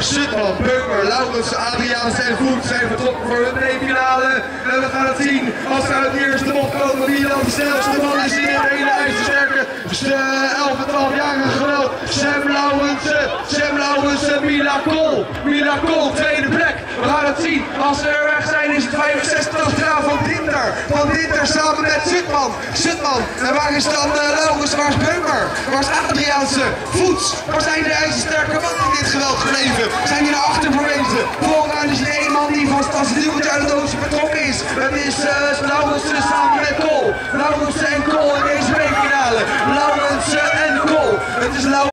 Sutman, Beukmer, Laurens, Adriaan en Voet zijn vertrokken voor hun B-finale. En we gaan het zien als ze uit de eerste bocht komen wie dan de snelste man is in het hele ijzersterke uh, 11 en 12 jarige geweld. Sam Lauwensen, Sam Lauwensen, Mila Kool. Mila tweede plek. We gaan het zien. Als ze er weg zijn is het 65 graden van Dinter. Van Dinter samen met Sutman. Sutman. En waar is dan uh, Laurens? Waar is Beukmer? Waar is Adriaanse? Voets. Waar zijn de ijzersterke mannen zijn hier naar achter verwezen. Vooraan is er één man die vast als het uit het doosje betrokken is. Het is uh, samen met Kool. Laurensen en Kool in deze weekfinale. Laurensen en Kool. Het is Laurensen.